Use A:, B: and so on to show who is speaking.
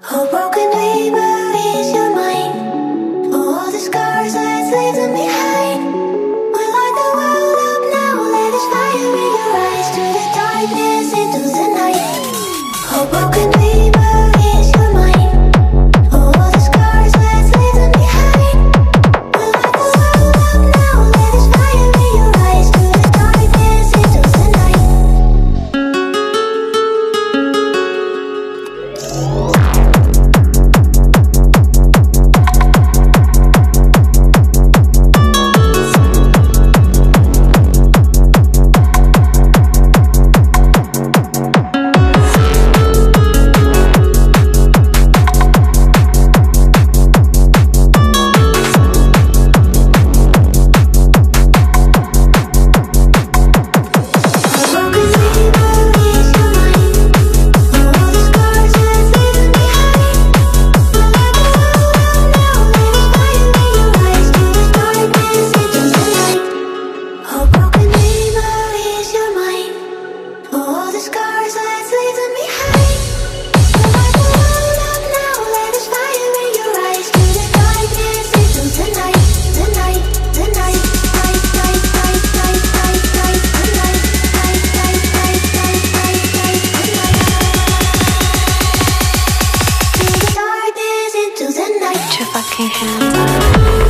A: A broken your hands.